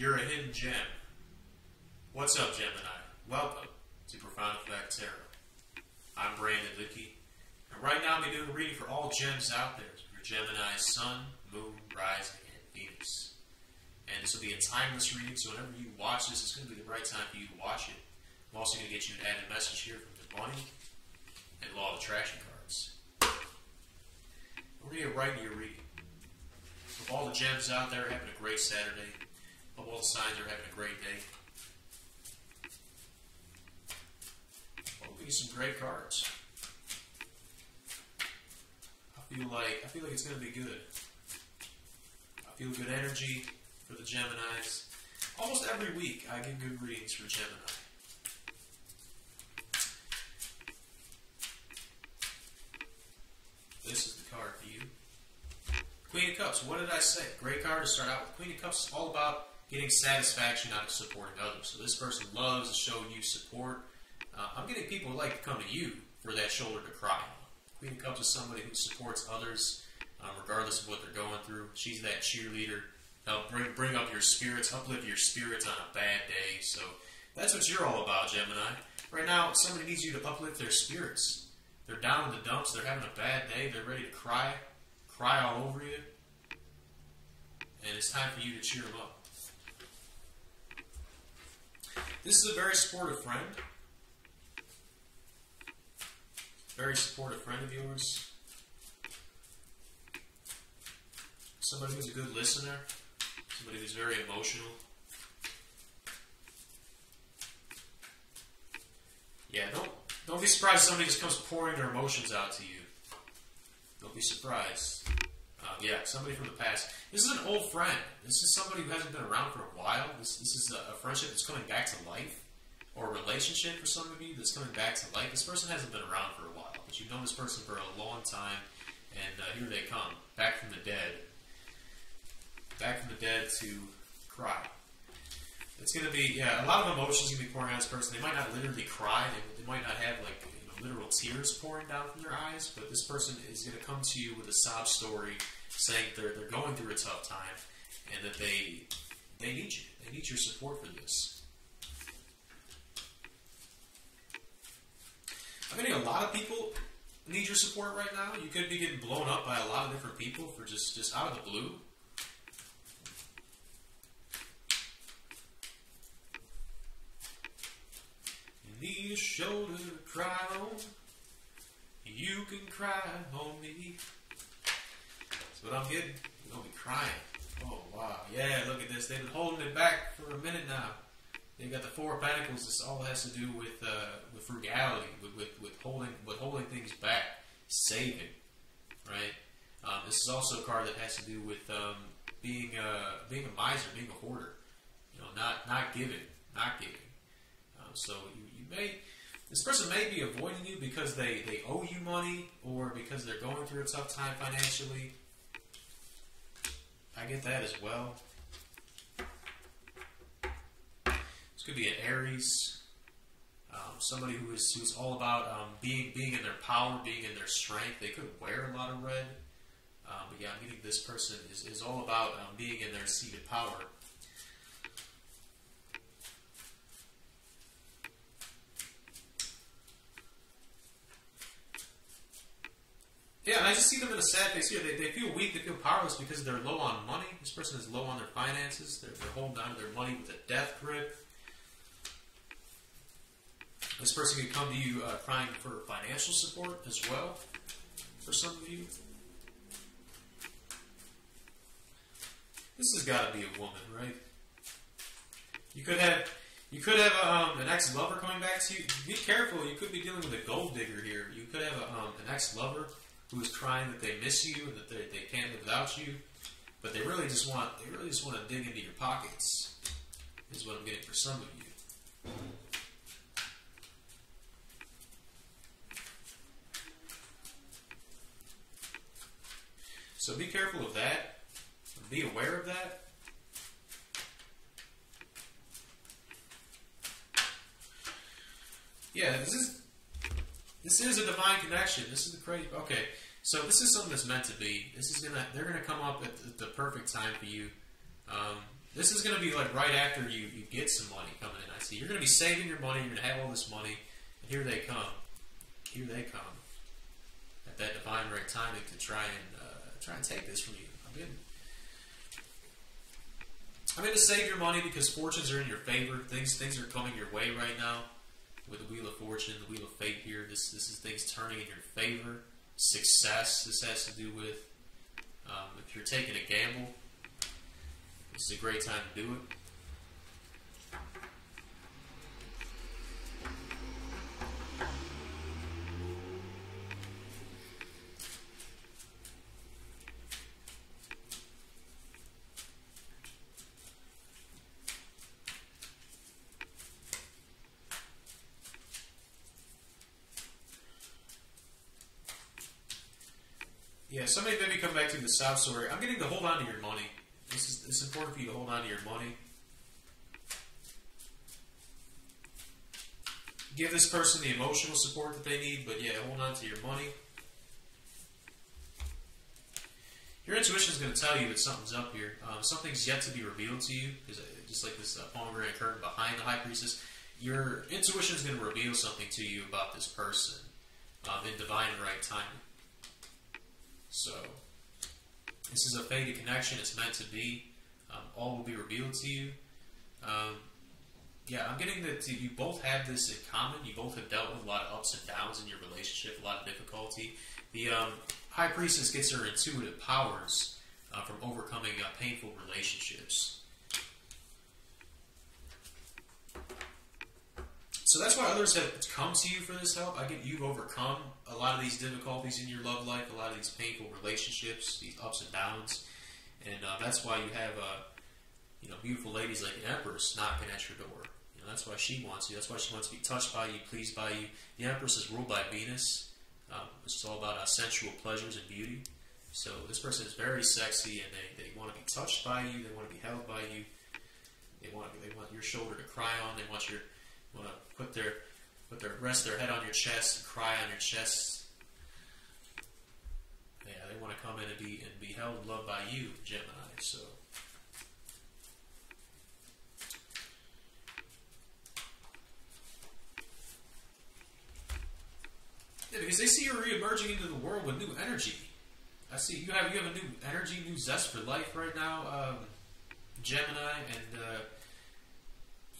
You're a hidden gem. What's up, Gemini? Welcome to Profound Effect Tarot. I'm Brandon Liedtke, and right now I'm doing a reading for all gems out there. Your Gemini Sun, Moon, Rising, and Venus. And this will be a timeless reading, so whenever you watch this, it's going to be the right time for you to watch it. I'm also going to get you an added message here from the money and law of attraction cards. We're going to get right into your reading. Hope all the gems out there having a great Saturday. All the signs are having a great day. Hope we get some great cards. I feel like I feel like it's going to be good. I feel good energy for the Geminis. Almost every week, I get good readings for Gemini. This is the card for you. Queen of Cups. What did I say? Great card to start out with. Queen of Cups is all about getting satisfaction out of supporting others. So this person loves to show you support. Uh, I'm getting people who like to come to you for that shoulder to cry on. Queen of Cups is somebody who supports others um, regardless of what they're going through. She's that cheerleader. Help bring, bring up your spirits, uplift your spirits on a bad day. So that's what you're all about, Gemini. Right now, somebody needs you to uplift their spirits. They're down in the dumps. They're having a bad day. They're ready to cry, cry all over you. And it's time for you to cheer them up. This is a very supportive friend. Very supportive friend of yours. Somebody who's a good listener. Somebody who's very emotional. Yeah, don't don't be surprised if somebody just comes pouring their emotions out to you. Don't be surprised. Um, yeah, somebody from the past. This is an old friend. This is somebody who hasn't been around for a while. This, this is a, a friendship that's coming back to life, or a relationship for some of you that's coming back to life. This person hasn't been around for a while, but you've known this person for a long time, and uh, here they come, back from the dead. Back from the dead to cry. It's going to be, yeah, a lot of emotions going to be pouring out this person. They might not literally cry. They, they might not have, like, literal tears pouring down from their eyes, but this person is going to come to you with a sob story saying they're, they're going through a tough time and that they, they need you. They need your support for this. I'm getting a lot of people need your support right now. You could be getting blown up by a lot of different people for just, just out of the blue. a shoulder cry on. You can cry on me. That's what I'm getting. You're gonna be crying. Oh wow, yeah. Look at this. They've been holding it back for a minute now. They've got the four of pentacles. This all has to do with uh, with frugality, with, with with holding with holding things back, saving, right? Um, this is also a card that has to do with um, being uh, being a miser, being a hoarder. You know, not not giving, not giving. Um, so you, you may this person may be avoiding you because they, they owe you money or because they're going through a tough time financially. I get that as well. This could be an Aries, um, somebody who is who's all about um, being being in their power, being in their strength. They could wear a lot of red, um, but yeah, I'm getting this person is, is all about um, being in their seated power. Yeah, and I just see them in a sad face here. They, they feel weak, they feel powerless because they're low on money. This person is low on their finances. They're, they're holding on to their money with a death grip. This person could come to you uh, crying for financial support as well, for some of you. This has got to be a woman, right? You could have you could have um, an ex-lover coming back to you. Be careful. You could be dealing with a gold digger here. You could have a, um, an ex-lover who is crying that they miss you and that they, they can't live without you, but they really just want they really just want to dig into your pockets. Is what I'm getting for some of you. So be careful of that. Be aware of that. Yeah, this is this is a divine connection. This is the crazy. Okay, so this is something that's meant to be. This is gonna. They're gonna come up at the, perfect time for you. Um, this is going to be like right after you, you get some money coming in. I see you're going to be saving your money. You're going to have all this money, and here they come. Here they come at that divine right timing to try and uh, try and take this from you. I'm in. I'm in to save your money because fortunes are in your favor. Things things are coming your way right now with the wheel of fortune, the wheel of fate here. This this is things turning in your favor. Success. This has to do with um, if you're taking a gamble. This is a great time to do it. Yeah, somebody maybe come back to the South story. I'm getting to hold on to your money. This is it's important for you to hold on to your money. Give this person the emotional support that they need, but yeah, hold on to your money. Your intuition is going to tell you that something's up here. Um, something's yet to be revealed to you, just like this uh, pomegranate curtain behind the high priestess, your intuition is going to reveal something to you about this person um, in divine right timing. So, this is a fated connection. It's meant to be. Um, all will be revealed to you. Um, yeah, I'm getting that you both have this in common. You both have dealt with a lot of ups and downs in your relationship, a lot of difficulty. The um, High Priestess gets her intuitive powers uh, from overcoming uh, painful relationships. So that's why others have come to you for this help. I get you've overcome a lot of these difficulties in your love life, a lot of these painful relationships, these ups and downs, and uh, that's why you have uh, you know beautiful ladies like an Empress knocking at your door. You know that's why she wants you. That's why she wants to be touched by you, pleased by you. The Empress is ruled by Venus. Um, it's all about uh, sensual pleasures and beauty. So this person is very sexy, and they, they want to be touched by you. They want to be held by you. They want they want your shoulder to cry on. They want your want to put their put their rest their head on your chest cry on your chest. Yeah, they want to come in and be and be held and loved by you, Gemini. So. Yeah, because they see you re-emerging into the world with new energy. I see you have you have a new energy, new zest for life right now, um, Gemini, and uh,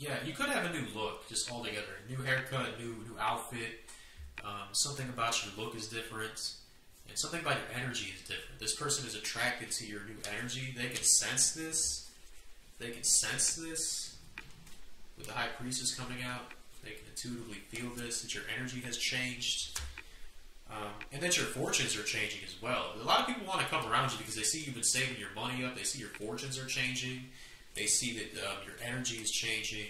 yeah, you could have a new look just altogether. New haircut, new new outfit. Um, something about your look is different, and something about your energy is different. This person is attracted to your new energy. They can sense this. They can sense this with the High Priestess coming out. They can intuitively feel this that your energy has changed. Um, and that your fortunes are changing as well. A lot of people want to come around you because they see you've been saving your money up. They see your fortunes are changing. They see that um, your energy is changing.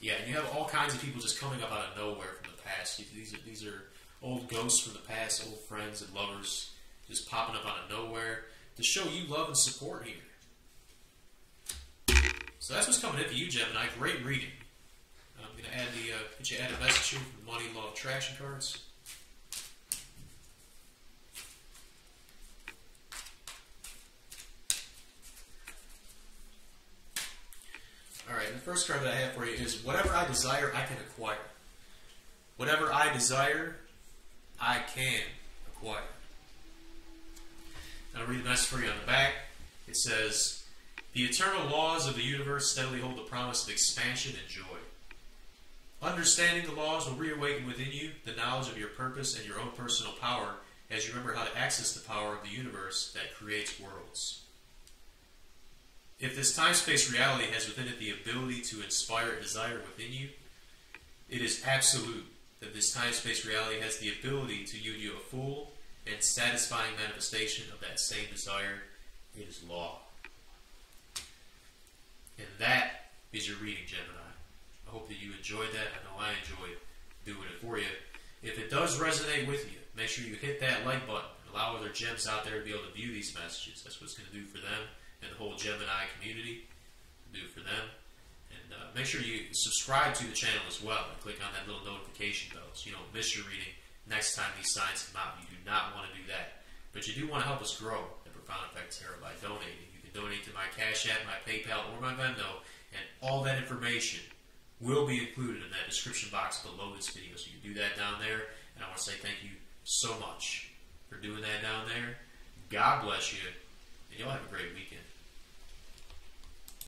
Yeah, and you have all kinds of people just coming up out of nowhere from the past. These are these are old ghosts from the past, old friends and lovers, just popping up out of nowhere to show you love and support here. So that's what's coming in for you, Gemini. Great reading. I'm going to add the uh, get you add a message here from the Money Law Attraction cards. All right, the first card that I have for you is whatever I desire, I can acquire. Whatever I desire, I can acquire. I'll read the message for you on the back. It says, The eternal laws of the universe steadily hold the promise of expansion and joy. Understanding the laws will reawaken within you the knowledge of your purpose and your own personal power as you remember how to access the power of the universe that creates worlds. If this time space reality has within it the ability to inspire desire within you, it is absolute that this time space reality has the ability to yield you a full and satisfying manifestation of that same desire. It is law. And that is your reading, Gemini. I hope that you enjoyed that. I know I enjoyed doing it for you. If it does resonate with you, make sure you hit that like button. Allow other gems out there to be able to view these messages. That's what it's going to do for them and the whole Gemini community do for them. And uh, make sure you subscribe to the channel as well and click on that little notification bell so you don't miss your reading next time these signs come out. You do not want to do that. But you do want to help us grow at Profound Effect Tarot by donating. You can donate to my Cash App, my PayPal, or my Venmo, and all that information will be included in that description box below this video. So you can do that down there. And I want to say thank you so much for doing that down there. God bless you, and y'all have a great weekend.